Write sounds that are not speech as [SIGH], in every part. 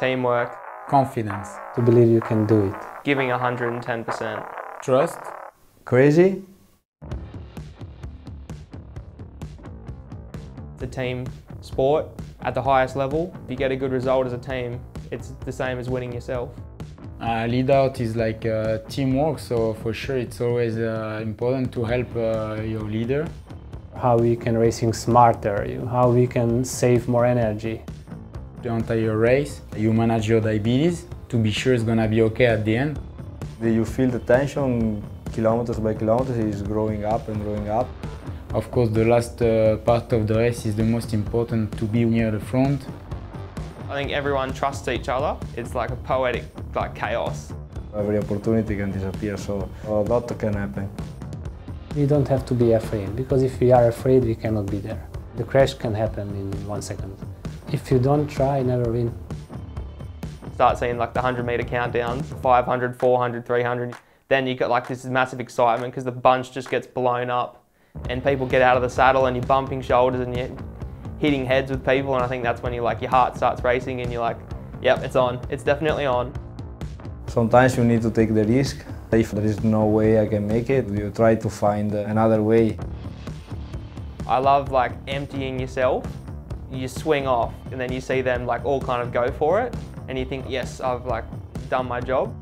teamwork, confidence, to believe you can do it. giving 110%. trust, Crazy? It's a team sport at the highest level. If you get a good result as a team, it's the same as winning yourself. Uh, lead out is like uh, teamwork, so for sure it's always uh, important to help uh, your leader. How we can racing smarter, how we can save more energy. The entire race, you manage your diabetes to be sure it's gonna be okay at the end. Do you feel the tension kilometers by kilometers is growing up and growing up? Of course, the last uh, part of the race is the most important to be near the front. I think everyone trusts each other. It's like a poetic like chaos. Every opportunity can disappear, so a lot can happen. We don't have to be afraid, because if we are afraid, we cannot be there. The crash can happen in one second. If you don't try, never win. Start seeing like the 100 meter countdowns, 500, 400, 300. Then you get like this massive excitement because the bunch just gets blown up and people get out of the saddle and you're bumping shoulders and you're hitting heads with people and I think that's when you like your heart starts racing and you're like, yep, it's on. It's definitely on. Sometimes you need to take the risk. If there is no way I can make it, you try to find another way. I love like emptying yourself. You swing off and then you see them like all kind of go for it and you think, yes, I've like done my job.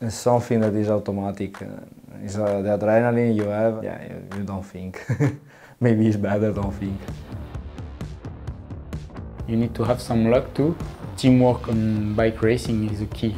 It's something that is automatic. Uh, It's uh, the adrenaline you have. Yeah, you, you don't think. [LAUGHS] Maybe it's better don't think. You need to have some luck too. Teamwork on bike racing is the key.